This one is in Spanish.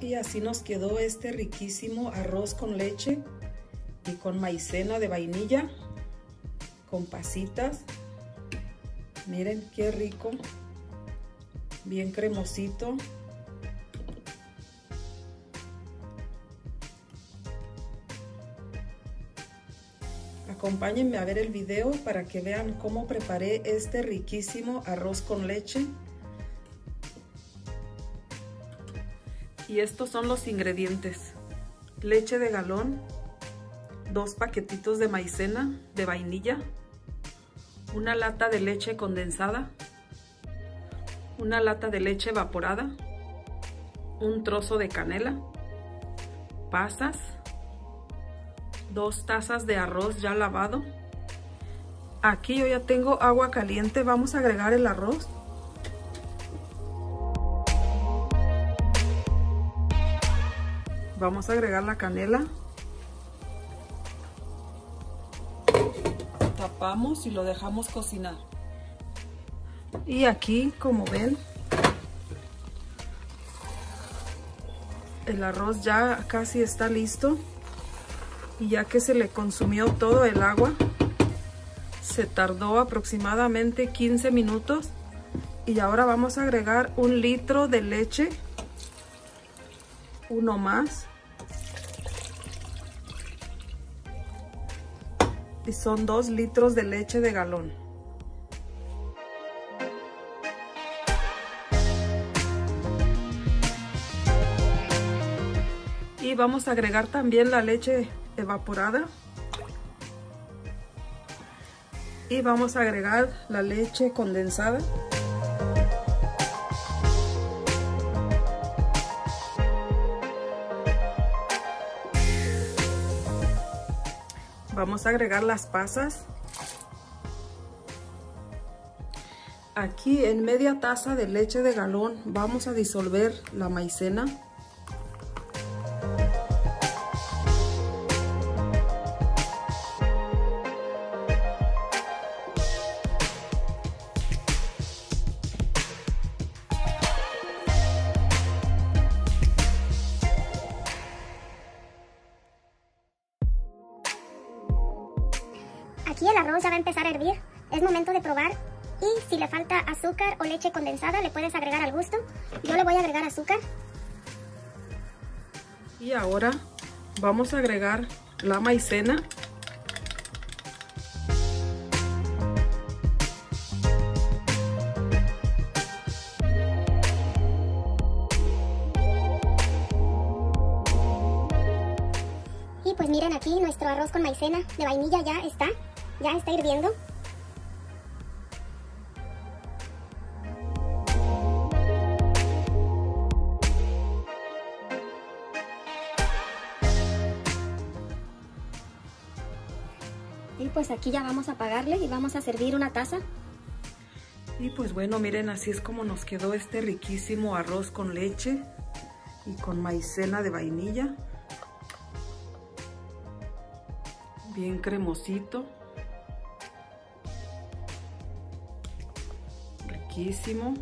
Y así nos quedó este riquísimo arroz con leche y con maicena de vainilla, con pasitas. Miren qué rico, bien cremosito. Acompáñenme a ver el video para que vean cómo preparé este riquísimo arroz con leche. Y estos son los ingredientes. Leche de galón, dos paquetitos de maicena de vainilla, una lata de leche condensada, una lata de leche evaporada, un trozo de canela, pasas, dos tazas de arroz ya lavado. Aquí yo ya tengo agua caliente, vamos a agregar el arroz. Vamos a agregar la canela. Tapamos y lo dejamos cocinar. Y aquí, como ven, el arroz ya casi está listo. Y ya que se le consumió todo el agua, se tardó aproximadamente 15 minutos. Y ahora vamos a agregar un litro de leche. Uno más. y son 2 litros de leche de galón. Y vamos a agregar también la leche evaporada. Y vamos a agregar la leche condensada. Vamos a agregar las pasas. Aquí en media taza de leche de galón vamos a disolver la maicena. Aquí el arroz ya va a empezar a hervir. Es momento de probar. Y si le falta azúcar o leche condensada, le puedes agregar al gusto. Yo le voy a agregar azúcar. Y ahora vamos a agregar la maicena. Y pues miren aquí nuestro arroz con maicena de vainilla ya está. Ya está hirviendo. Y pues aquí ya vamos a apagarle y vamos a servir una taza. Y pues bueno, miren, así es como nos quedó este riquísimo arroz con leche y con maicena de vainilla. Bien cremosito. Riquísimo.